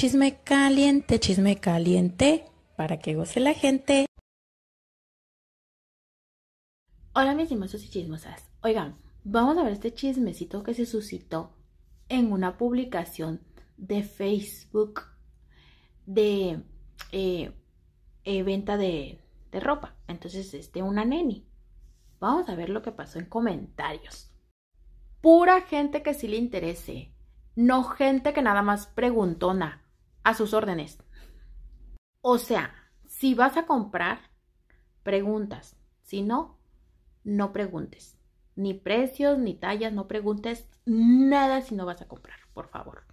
Chisme caliente, chisme caliente, para que goce la gente. Hola mis chismosos y chismosas. Oigan, vamos a ver este chismecito que se suscitó en una publicación de Facebook de eh, eh, venta de, de ropa. Entonces, este, una neni. Vamos a ver lo que pasó en comentarios. Pura gente que sí le interese. No gente que nada más preguntona a sus órdenes. O sea, si vas a comprar, preguntas. Si no, no preguntes. Ni precios, ni tallas, no preguntes nada si no vas a comprar, por favor.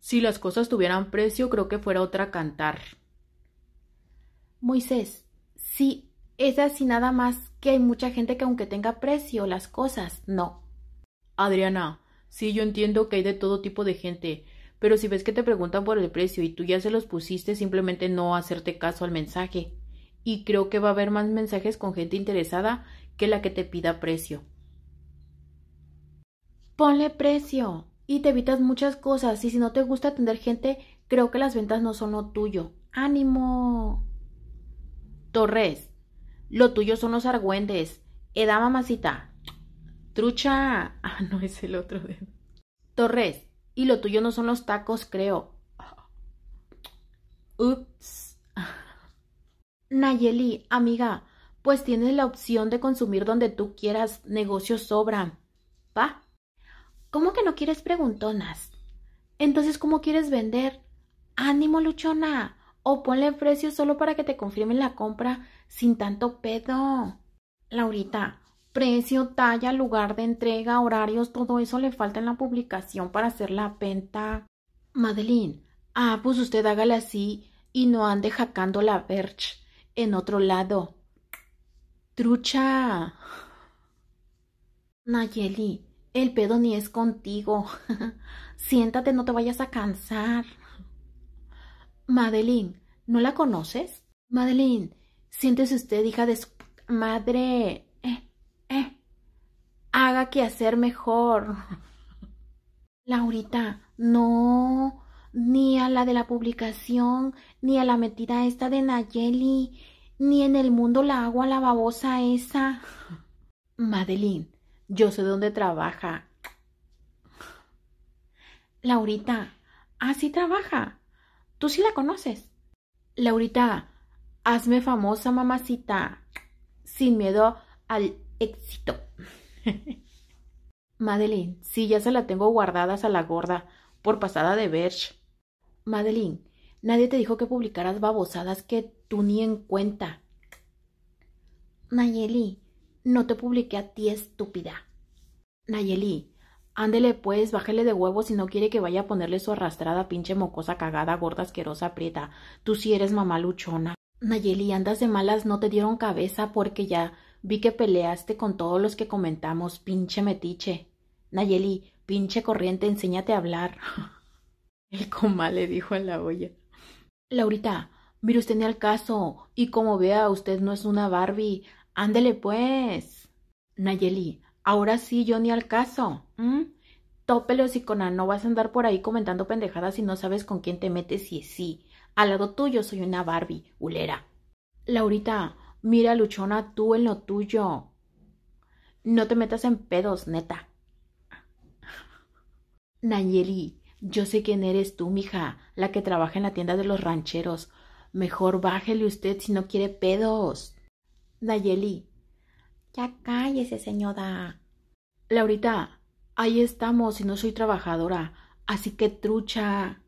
Si las cosas tuvieran precio, creo que fuera otra cantar. Moisés, sí, es así nada más que hay mucha gente que aunque tenga precio, las cosas no. Adriana, sí, yo entiendo que hay de todo tipo de gente, pero si ves que te preguntan por el precio y tú ya se los pusiste, simplemente no hacerte caso al mensaje. Y creo que va a haber más mensajes con gente interesada que la que te pida precio. Ponle precio y te evitas muchas cosas. Y si no te gusta atender gente, creo que las ventas no son lo tuyo. ¡Ánimo! Torres, lo tuyo son los argüendes. Eda mamacita. Trucha. Ah, no es el otro. De... Torres, y lo tuyo no son los tacos, creo. Ups. Nayeli, amiga, pues tienes la opción de consumir donde tú quieras. Negocios sobran. ¿Va? ¿Cómo que no quieres preguntonas? Entonces, ¿cómo quieres vender? Ánimo, luchona. O ponle precio solo para que te confirmen la compra sin tanto pedo. Laurita, precio, talla, lugar de entrega, horarios, todo eso le falta en la publicación para hacer la venta. Madeline, ah, pues usted hágale así y no ande jacando la Verge en otro lado. Trucha. Nayeli, el pedo ni es contigo. Siéntate, no te vayas a cansar. Madeline, ¿no la conoces? Madeline, siéntese usted, hija de su madre. Eh. Haga que hacer mejor. Laurita, no, ni a la de la publicación, ni a la metida esta de Nayeli, ni en el mundo la agua la babosa esa. Madeline, yo sé dónde trabaja. Laurita, así trabaja. Tú sí la conoces. Laurita, hazme famosa, mamacita. Sin miedo al éxito. Madeline, sí, ya se la tengo guardadas a la gorda, por pasada de Verge. Madeline, nadie te dijo que publicaras babosadas que tú ni en cuenta. Nayeli, no te publiqué a ti, estúpida. Nayeli, ándele pues, bájele de huevos si no quiere que vaya a ponerle su arrastrada pinche mocosa cagada, gorda, asquerosa, prieta. Tú sí eres mamá luchona. Nayeli, andas de malas, no te dieron cabeza porque ya vi que peleaste con todos los que comentamos, pinche metiche. Nayeli, pinche corriente, enséñate a hablar. El comal le dijo a la olla. Laurita, mire usted ni al caso, y como vea, usted no es una Barbie. Ándele pues. Nayeli, ahora sí yo ni al caso. ¿Mm? Tópelo, sicona, no vas a andar por ahí comentando pendejadas si no sabes con quién te metes y sí. Al lado tuyo soy una Barbie, hulera. Laurita, mira, luchona, tú en lo tuyo. No te metas en pedos, neta. Nayeli, yo sé quién eres tú, mija, la que trabaja en la tienda de los rancheros. Mejor bájele usted si no quiere pedos. Nayeli, ya cállese, señora. Laurita, ahí estamos y no soy trabajadora, así que trucha.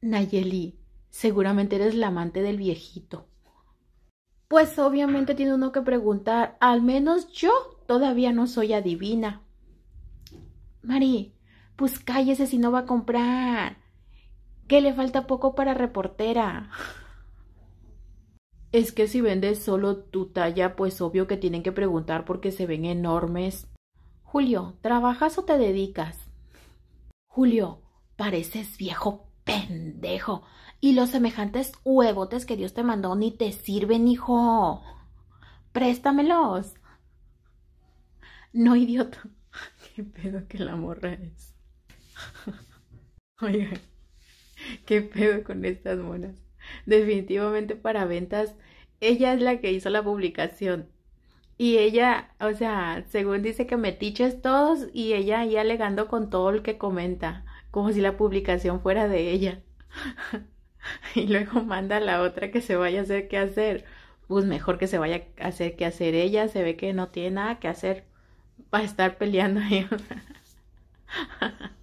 Nayeli, seguramente eres la amante del viejito. Pues obviamente tiene uno que preguntar, al menos yo todavía no soy adivina. Mari, pues cállese si no va a comprar. Que le falta poco para reportera. Es que si vendes solo tu talla, pues obvio que tienen que preguntar porque se ven enormes. Julio, ¿trabajas o te dedicas? Julio, pareces viejo pendejo. Y los semejantes huevotes que Dios te mandó ni te sirven, hijo. Préstamelos. No, idiota. Qué pedo que la morra es. Oigan, qué pedo con estas monas. Definitivamente para ventas, ella es la que hizo la publicación. Y ella, o sea, según dice que metiches todos y ella ahí alegando con todo el que comenta, como si la publicación fuera de ella. y luego manda a la otra que se vaya a hacer qué hacer. Pues mejor que se vaya a hacer qué hacer ella, se ve que no tiene nada que hacer para estar peleando ahí.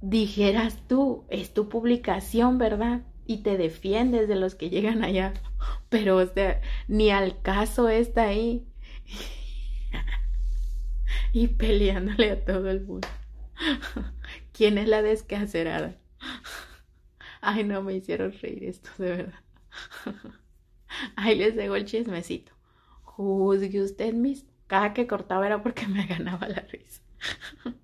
Dijeras tú, es tu publicación, ¿verdad? Y te defiendes de los que llegan allá. Pero, o ni al caso está ahí. y peleándole a todo el mundo. ¿Quién es la descacerada? Ay, no me hicieron reír esto, de verdad. Ahí les dejo el chismecito. Juzgue usted mismo. Cada que cortaba era porque me ganaba la risa.